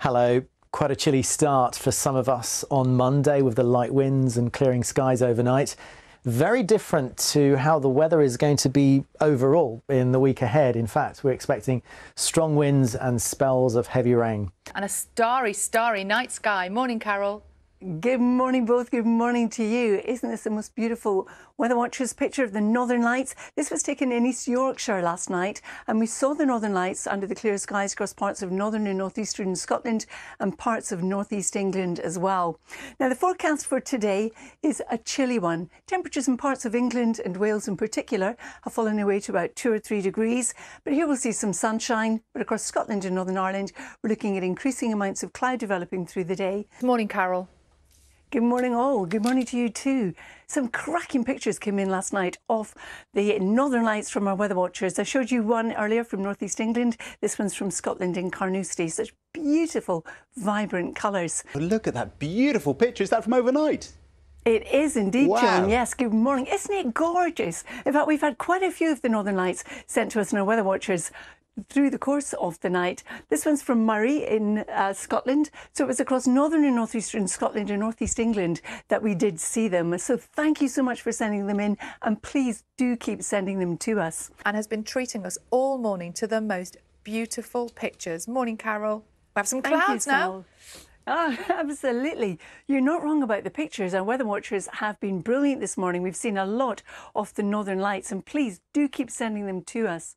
Hello. Quite a chilly start for some of us on Monday with the light winds and clearing skies overnight. Very different to how the weather is going to be overall in the week ahead. In fact, we're expecting strong winds and spells of heavy rain. And a starry, starry night sky. Morning, Carol. Good morning, both. Good morning to you. Isn't this the most beautiful Weather Watchers picture of the Northern Lights? This was taken in East Yorkshire last night, and we saw the Northern Lights under the clear skies across parts of northern and northeastern Scotland and parts of northeast England as well. Now, the forecast for today is a chilly one. Temperatures in parts of England and Wales in particular have fallen away to about two or three degrees, but here we'll see some sunshine. But across Scotland and Northern Ireland, we're looking at increasing amounts of cloud developing through the day. Good Morning, Carol. Good morning, all. Good morning to you too. Some cracking pictures came in last night of the Northern Lights from our weather watchers. I showed you one earlier from Northeast England. This one's from Scotland in Carnoustie. Such beautiful, vibrant colours. Look at that beautiful picture. Is that from overnight? It is indeed, Wow. John. Yes, good morning. Isn't it gorgeous? In fact, we've had quite a few of the Northern Lights sent to us in our weather watchers through the course of the night. This one's from Moray in uh, Scotland. So it was across northern and northeastern Scotland and northeast England that we did see them. So thank you so much for sending them in. And please do keep sending them to us. And has been treating us all morning to the most beautiful pictures. Morning, Carol. We have some Thank you, clouds now. Sal. Ah, absolutely. You're not wrong about the pictures. Our weather watchers have been brilliant this morning. We've seen a lot of the northern lights, and please do keep sending them to us.